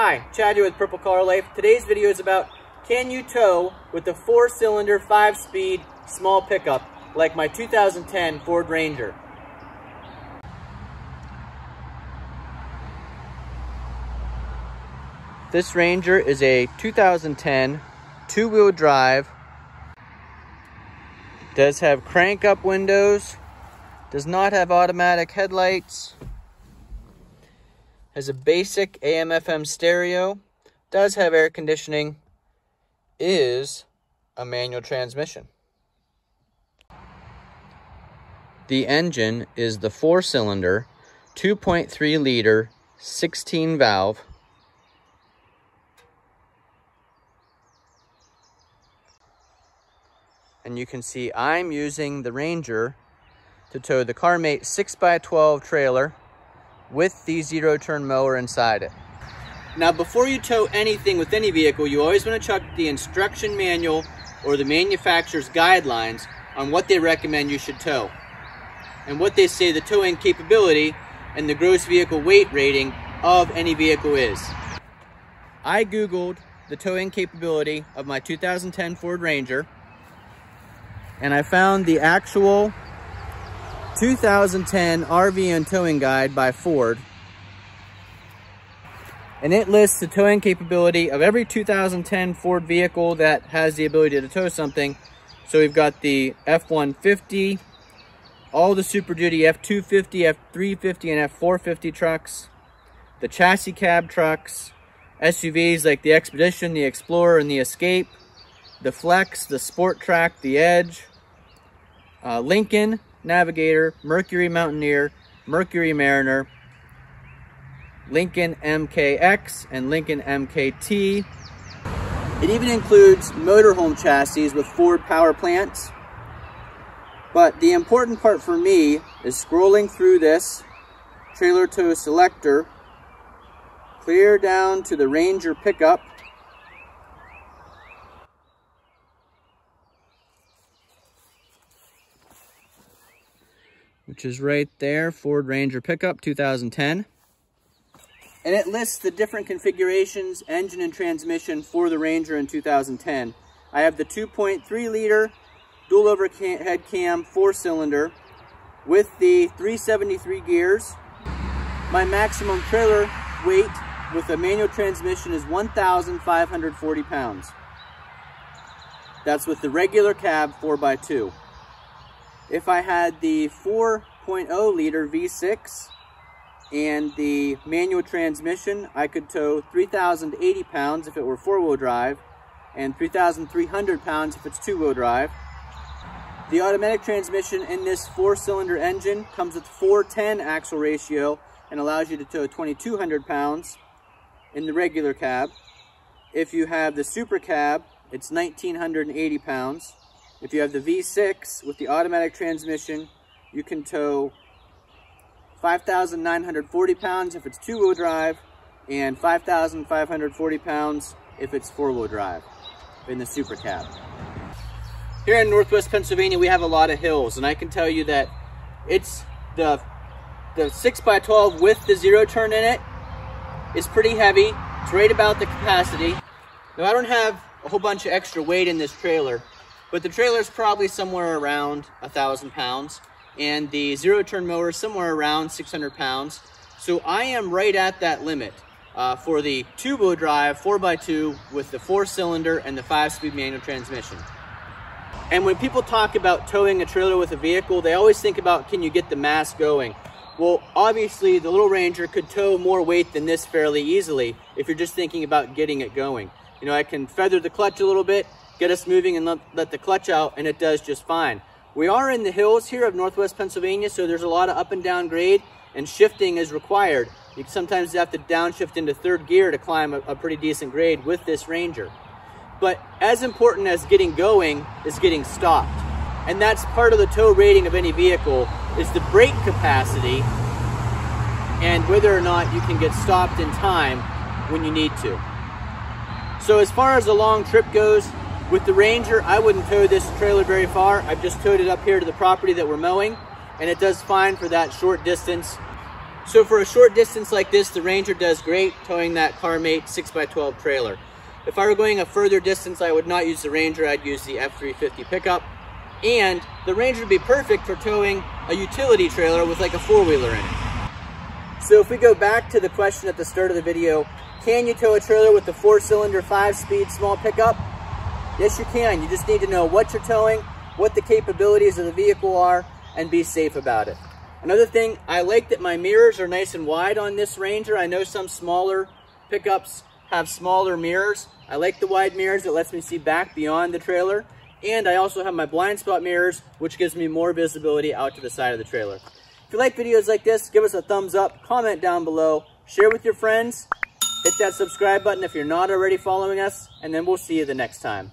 Hi, Chad here with Purple Collar Life. Today's video is about can you tow with a four-cylinder, five-speed, small pickup like my 2010 Ford Ranger. This Ranger is a 2010 two-wheel drive. Does have crank up windows. Does not have automatic headlights. Has a basic AM FM stereo. Does have air conditioning. Is a manual transmission. The engine is the four cylinder, 2.3 liter, 16 valve and you can see I'm using the Ranger to tow the CarMate 6x12 trailer with the zero turn mower inside it. Now before you tow anything with any vehicle, you always want to check the instruction manual or the manufacturer's guidelines on what they recommend you should tow and what they say the towing capability and the gross vehicle weight rating of any vehicle is. I Googled the towing capability of my 2010 Ford Ranger and I found the actual 2010 RV and Towing Guide by Ford. And it lists the towing capability of every 2010 Ford vehicle that has the ability to tow something. So we've got the F-150, all the Super Duty F-250, F-350, and F-450 trucks, the chassis cab trucks, SUVs like the Expedition, the Explorer, and the Escape, the Flex, the Sport Trac, the Edge, uh, Lincoln Navigator, Mercury Mountaineer, Mercury Mariner, Lincoln MKX, and Lincoln MKT. It even includes motorhome chassis with Ford power plants. But the important part for me is scrolling through this trailer tow selector, clear down to the Ranger pickup, which is right there, Ford Ranger pickup 2010. And it lists the different configurations, engine and transmission for the Ranger in 2010. I have the 2.3 liter dual overhead cam four cylinder with the 373 gears. My maximum trailer weight with a manual transmission is 1,540 pounds. That's with the regular cab 4x2. If I had the 4.0 liter V6 and the manual transmission, I could tow 3,080 pounds if it were four-wheel drive and 3,300 pounds if it's two-wheel drive. The automatic transmission in this four-cylinder engine comes with 410 axle ratio and allows you to tow 2,200 pounds in the regular cab. If you have the super cab, it's 1,980 pounds. If you have the V6 with the automatic transmission, you can tow 5,940 pounds if it's two-wheel drive and 5,540 pounds if it's four-wheel drive in the Super Cab. Here in Northwest Pennsylvania, we have a lot of hills, and I can tell you that it's the the 6x12 with the zero turn in it is pretty heavy. It's right about the capacity. Now, I don't have a whole bunch of extra weight in this trailer, but the trailer is probably somewhere around a thousand pounds and the zero turn mower somewhere around 600 pounds. So I am right at that limit uh, for the two wheel drive 4x2 with the four cylinder and the five speed manual transmission. And when people talk about towing a trailer with a vehicle, they always think about can you get the mass going? Well, obviously the little Ranger could tow more weight than this fairly easily if you're just thinking about getting it going. You know, I can feather the clutch a little bit get us moving and let, let the clutch out and it does just fine. We are in the hills here of Northwest Pennsylvania, so there's a lot of up and down grade and shifting is required. You sometimes have to downshift into third gear to climb a, a pretty decent grade with this Ranger. But as important as getting going is getting stopped. And that's part of the tow rating of any vehicle is the brake capacity and whether or not you can get stopped in time when you need to. So as far as a long trip goes, with the Ranger, I wouldn't tow this trailer very far. I've just towed it up here to the property that we're mowing, and it does fine for that short distance. So for a short distance like this, the Ranger does great towing that CarMate 6x12 trailer. If I were going a further distance, I would not use the Ranger, I'd use the F350 pickup. And the Ranger would be perfect for towing a utility trailer with like a four-wheeler in it. So if we go back to the question at the start of the video, can you tow a trailer with a four-cylinder, five-speed small pickup? Yes, you can. You just need to know what you're towing, what the capabilities of the vehicle are, and be safe about it. Another thing, I like that my mirrors are nice and wide on this Ranger. I know some smaller pickups have smaller mirrors. I like the wide mirrors. It lets me see back beyond the trailer. And I also have my blind spot mirrors, which gives me more visibility out to the side of the trailer. If you like videos like this, give us a thumbs up, comment down below, share with your friends, hit that subscribe button if you're not already following us, and then we'll see you the next time.